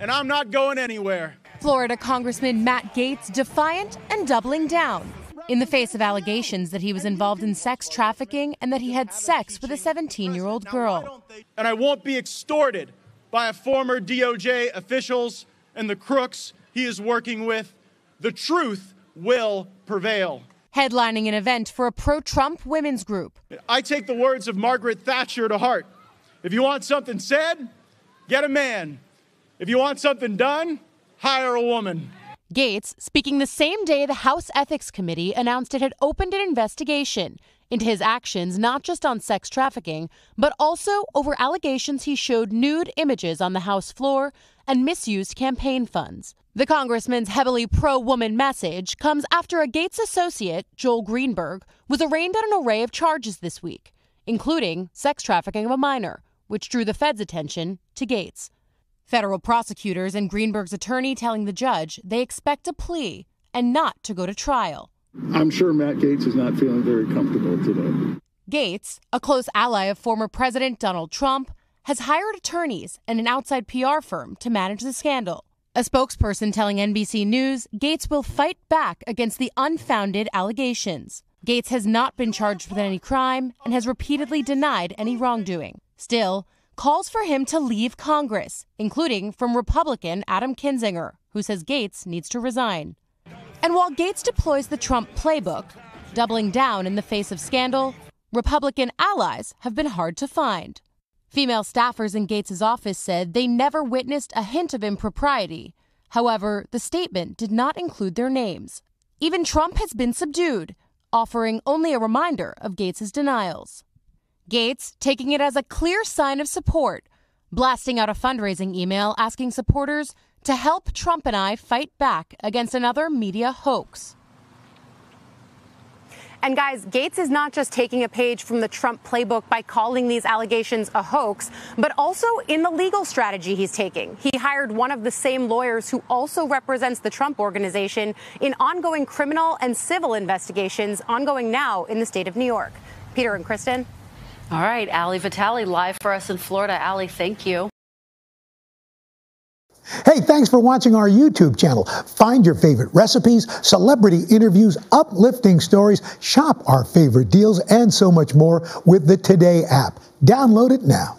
and I'm not going anywhere. Florida Congressman Matt Gaetz defiant and doubling down in the face of allegations that he was involved in sex trafficking and that he had sex with a 17 year old girl. And I won't be extorted by a former DOJ officials and the crooks he is working with. The truth will prevail. Headlining an event for a pro Trump women's group. I take the words of Margaret Thatcher to heart. If you want something said, get a man. If you want something done, hire a woman. Gaetz, speaking the same day the House Ethics Committee announced it had opened an investigation into his actions not just on sex trafficking, but also over allegations he showed nude images on the House floor and misused campaign funds. The congressman's heavily pro woman message comes after a Gaetz associate, Joel Greenberg, was arraigned on an array of charges this week, including sex trafficking of a minor, which drew the Fed's attention to Gaetz. Federal prosecutors and Greenberg's attorney telling the judge they expect a plea and not to go to trial. I'm sure Matt Gaetz is not feeling very comfortable today. Gaetz, a close ally of former President Donald Trump, has hired attorneys and an outside PR firm to manage the scandal. A spokesperson telling NBC News Gaetz will fight back against the unfounded allegations. Gaetz has not been charged with any crime and has repeatedly denied any wrongdoing. Still, calls for him to leave Congress, including from Republican Adam Kinzinger, who says Gaetz needs to resign. And while Gaetz deploys the Trump playbook, doubling down in the face of scandal, Republican allies have been hard to find. Female staffers in Gaetz' office said they never witnessed a hint of impropriety. However, the statement did not include their names. Even Trump has been subdued, offering only a reminder of Gaetz' denials. Gaetz taking it as a clear sign of support, blasting out a fundraising email asking supporters to help Trump and I fight back against another media hoax. And guys, Gaetz is not just taking a page from the Trump playbook by calling these allegations a hoax, but also in the legal strategy he's taking. He hired one of the same lawyers who also represents the Trump organization in ongoing criminal and civil investigations ongoing now in the state of New York. Peter and Kristen. All right, Ali Vitali live for us in Florida. Ali, thank you. Hey, thanks for watching our YouTube channel. Find your favorite recipes, celebrity interviews, uplifting stories, shop our favorite deals, and so much more with the Today app. Download it now.